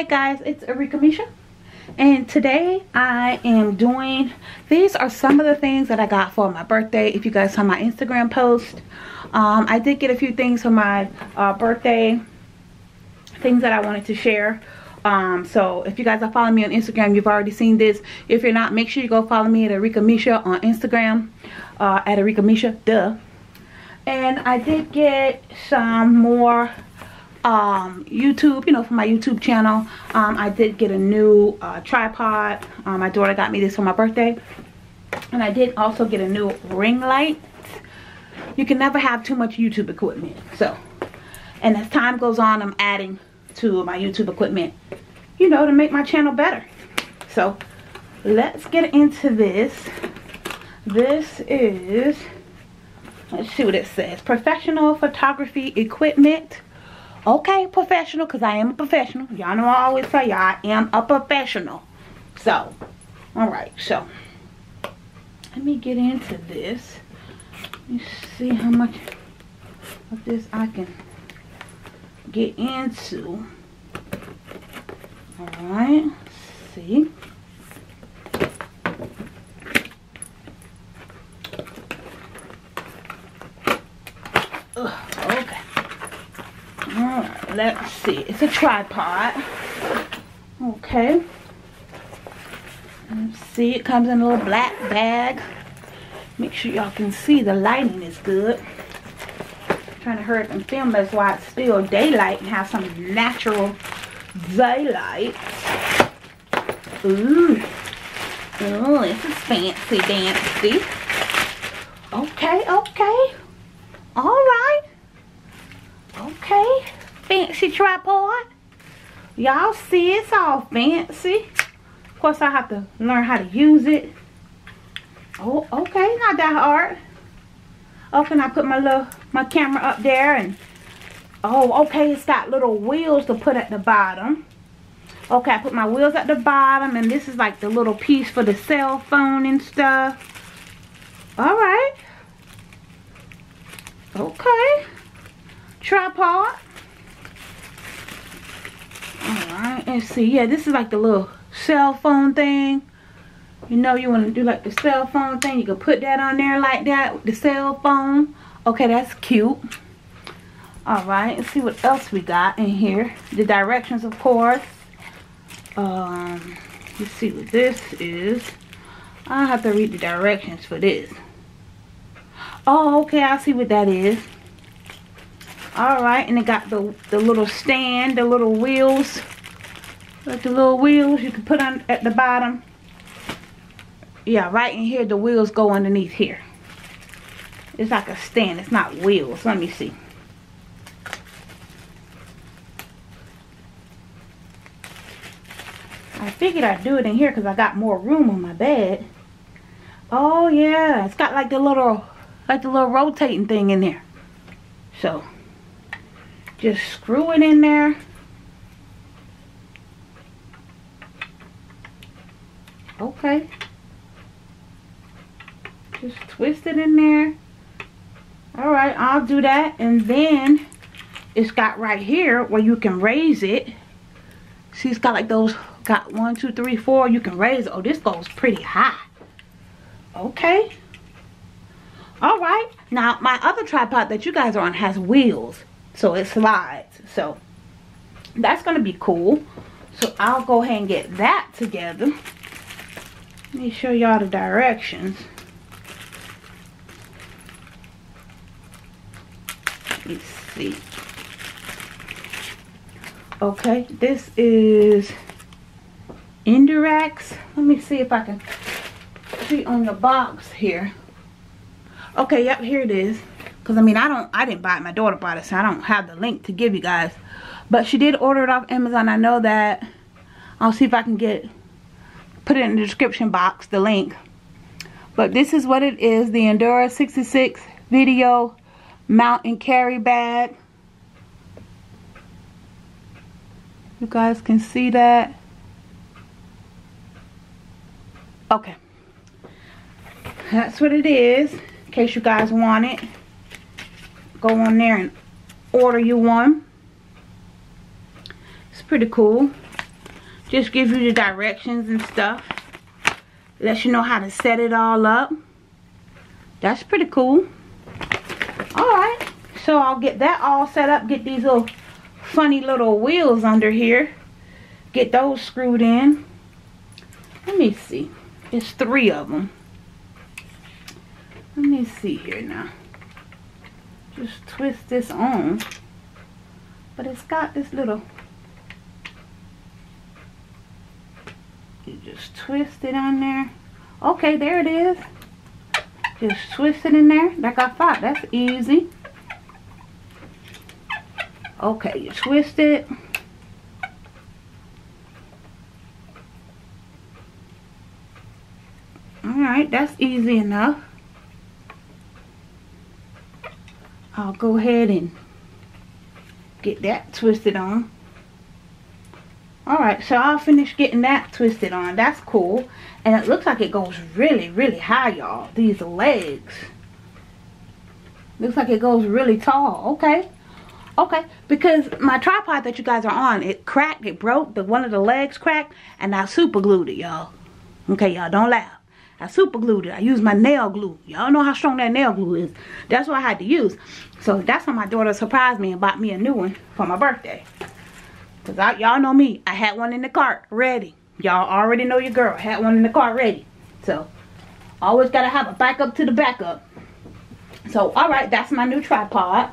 guys, it's Arickamisha. And today I am doing, these are some of the things that I got for my birthday. If you guys saw my Instagram post, um, I did get a few things for my uh, birthday, things that I wanted to share. Um, so if you guys are following me on Instagram, you've already seen this. If you're not, make sure you go follow me at Arickamisha on Instagram, uh, at Arickamisha, duh. And I did get some more um, YouTube, you know, for my YouTube channel. Um, I did get a new uh, tripod. Um, my daughter got me this for my birthday. And I did also get a new ring light. You can never have too much YouTube equipment. So, and as time goes on, I'm adding to my YouTube equipment, you know, to make my channel better. So, let's get into this. This is, let's see what it says. Professional photography equipment okay professional because i am a professional. Y'all know i always tell you i am a professional. So all right so let me get into this. Let me see how much of this i can get into. All right Let's see Ugh, okay Alright, let's see. It's a tripod. Okay. Let's see, it comes in a little black bag. Make sure y'all can see the lighting is good. trying to hurry up and film that's why it's still daylight and have some natural daylight. Ooh. Oh, this is fancy dancy. Okay, okay. Alright. Okay. Fancy tripod. Y'all see it's all fancy. Of course, I have to learn how to use it. Oh, okay. Not that hard. Oh, can I put my little my camera up there and oh okay it's got little wheels to put at the bottom okay I put my wheels at the bottom and this is like the little piece for the cell phone and stuff all right okay tripod. See. Yeah, this is like the little cell phone thing. You know you want to do like the cell phone thing. You can put that on there like that the cell phone. Okay, that's cute. Alright, let's see what else we got in here. The directions, of course. Um, let's see what this is. I have to read the directions for this. Oh, okay, I see what that is all right and it got the the little stand the little wheels like the little wheels you can put on at the bottom. Yeah right in here the wheels go underneath here. It's like a stand it's not wheels. Let me see. I figured I'd do it in here because I got more room on my bed. Oh yeah it's got like the little like the little rotating thing in there. So just screw it in there. Okay. Just twist it in there. Alright, I'll do that. And then it's got right here where you can raise it. See, it's got like those, got one, two, three, four. You can raise it. Oh, this goes pretty high. Okay. Alright. Now, my other tripod that you guys are on has wheels so it slides so that's gonna be cool so I'll go ahead and get that together let me show y'all the directions Let me see okay this is Endurax let me see if I can see on the box here okay yep here it is because I mean, I don't, I didn't buy it. My daughter bought it, so I don't have the link to give you guys. But she did order it off Amazon. I know that. I'll see if I can get, put it in the description box, the link. But this is what it is. The Endura 66 video mount and carry bag. You guys can see that. Okay. That's what it is. In case you guys want it go on there and order you one. It's pretty cool. Just gives you the directions and stuff. Lets you know how to set it all up. That's pretty cool. Alright, so I'll get that all set up. Get these little funny little wheels under here. Get those screwed in. Let me see. It's three of them. Let me see here now. Just twist this on. But it's got this little... You just twist it on there. Okay, there it is. Just twist it in there like I thought. That's easy. Okay, you twist it. Alright, that's easy enough. I'll go ahead and get that twisted on. Alright, so I'll finish getting that twisted on. That's cool. And it looks like it goes really, really high, y'all. These legs. Looks like it goes really tall. Okay. Okay. Because my tripod that you guys are on, it cracked. It broke. The One of the legs cracked. And I super glued it, y'all. Okay, y'all. Don't laugh. I super glued it. I used my nail glue. Y'all know how strong that nail glue is. That's what I had to use. So that's how my daughter surprised me and bought me a new one for my birthday. Because y'all know me. I had one in the cart ready. Y'all already know your girl. Had one in the cart ready. So, always got to have a backup to the backup. So, alright. That's my new tripod.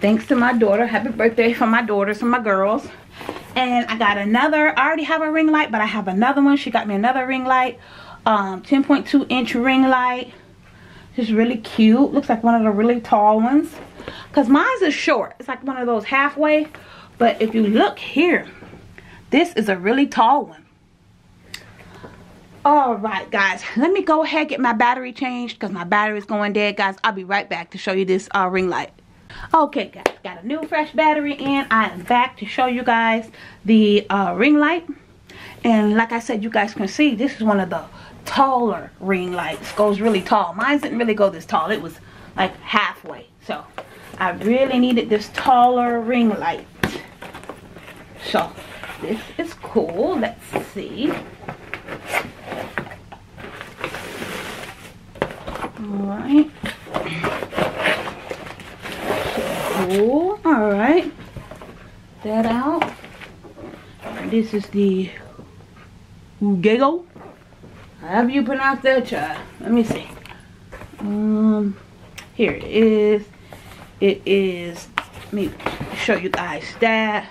Thanks to my daughter. Happy birthday for my daughters and my girls. And I got another. I already have a ring light. But I have another one. She got me another ring light um 10.2 inch ring light just really cute looks like one of the really tall ones because mine's is short it's like one of those halfway but if you look here this is a really tall one all right guys let me go ahead and get my battery changed because my battery is going dead guys i'll be right back to show you this uh, ring light okay guys got a new fresh battery in i am back to show you guys the uh, ring light and like i said you guys can see this is one of the taller ring lights. Goes really tall. Mine didn't really go this tall. It was like halfway. So I really needed this taller ring light. So this is cool. Let's see. Alright. Cool. Alright. That out. This is the Ugego However you pronounce that child. Let me see. Um, here it is. It is, let me show you guys that.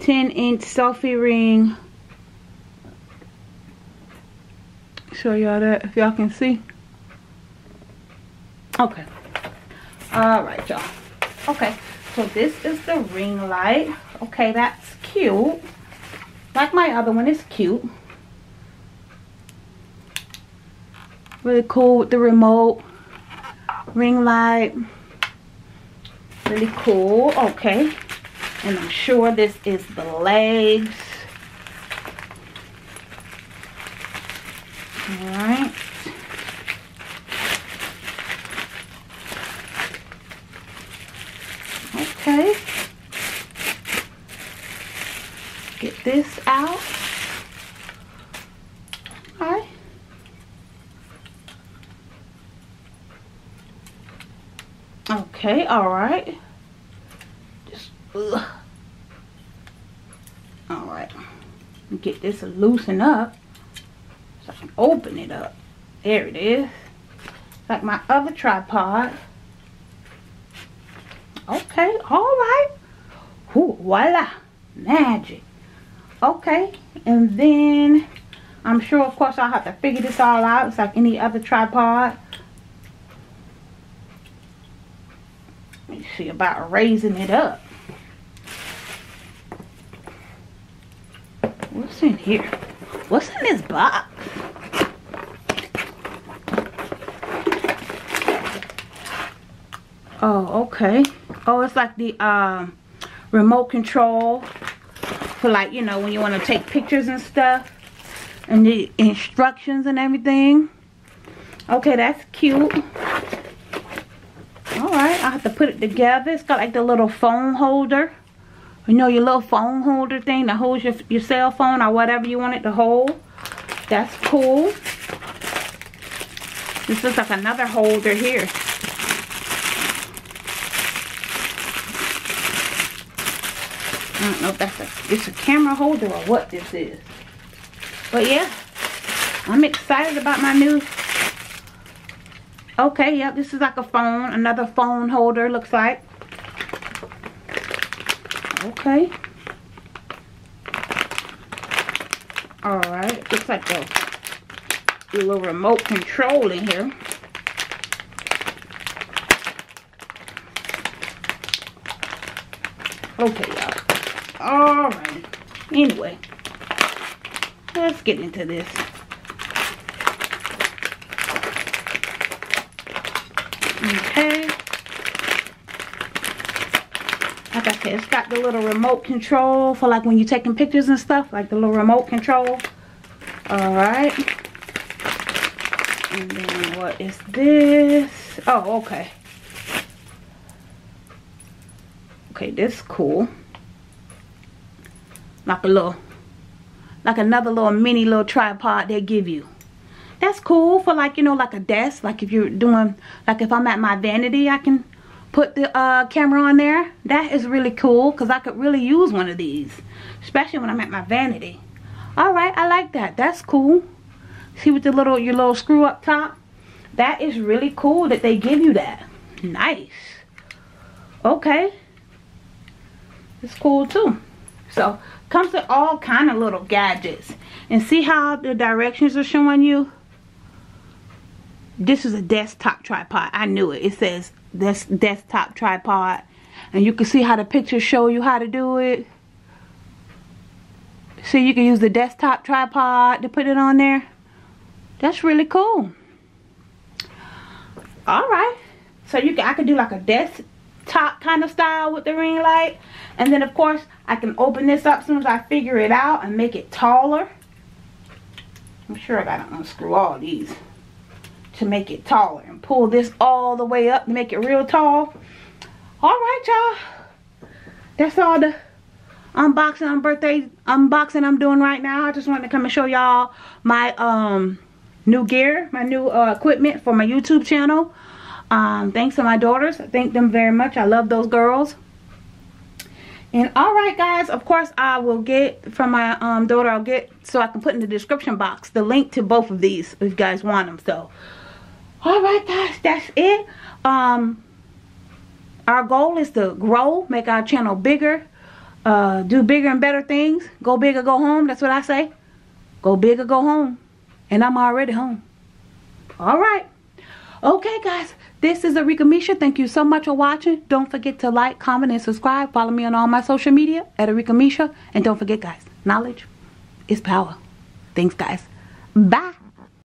10 inch selfie ring. Show y'all that if y'all can see. Okay. Alright y'all. Okay. So this is the ring light. Okay, that's cute. Like my other one is cute. really cool with the remote ring light really cool okay and I'm sure this is the legs. All right okay. Get this out. Okay, alright. Just, ugh. Alright. Get this loosened up so I can open it up. There it is. Like my other tripod. Okay, alright. Voila. Magic. Okay, and then I'm sure, of course, I'll have to figure this all out. It's like any other tripod. Let me see about raising it up. What's in here? What's in this box? Oh, okay. Oh, it's like the um, remote control for like, you know, when you want to take pictures and stuff. And the instructions and everything. Okay, that's cute. Alright, I have to put it together. It's got like the little phone holder. You know your little phone holder thing that holds your, your cell phone or whatever you want it to hold? That's cool. This is like another holder here. I don't know if that's a it's a camera holder or what this is. But yeah I'm excited about my new okay yep this is like a phone another phone holder looks like Okay. Alright, looks like a, little remote control in here. Okay, y'all. Alright. Anyway, let's get into this. Okay. like I said, it's got the little remote control for like when you're taking pictures and stuff, like the little remote control. Alright. And then what is this? Oh, okay. Okay, this cool. Like a little, like another little mini little tripod they give you. That's cool for like, you know, like a desk. Like if you're doing, like if I'm at my vanity, I can put the uh, camera on there. That is really cool because I could really use one of these. Especially when I'm at my vanity. Alright, I like that. That's cool. See with the little, your little screw up top? That is really cool that they give you that. Nice. Okay. It's cool too. So, comes with all kind of little gadgets. And see how the directions are showing you? This is a desktop tripod. I knew it. It says this desktop tripod. And you can see how the pictures show you how to do it. See you can use the desktop tripod to put it on there. That's really cool. All right. So you can I can do like a desktop kind of style with the ring light. And then of course I can open this up as soon as I figure it out and make it taller. I'm sure I gotta unscrew all these to make it taller and pull this all the way up to make it real tall. All right y'all. That's all the unboxing on birthday unboxing i'm doing right now. I just wanted to come and show y'all my um new gear my new uh, equipment for my youtube channel. Um thanks to my daughters. I thank them very much. I love those girls. And all right guys of course i will get from my um daughter i'll get so i can put in the description box the link to both of these if you guys want them. So all right guys that's it um our goal is to grow make our channel bigger uh do bigger and better things go big or go home that's what i say go big or go home and i'm already home all right okay guys this is Arickamisha. Thank you so much for watching. Don't forget to like, comment, and subscribe. Follow me on all my social media at Arickamisha. And don't forget, guys, knowledge is power. Thanks, guys. Bye.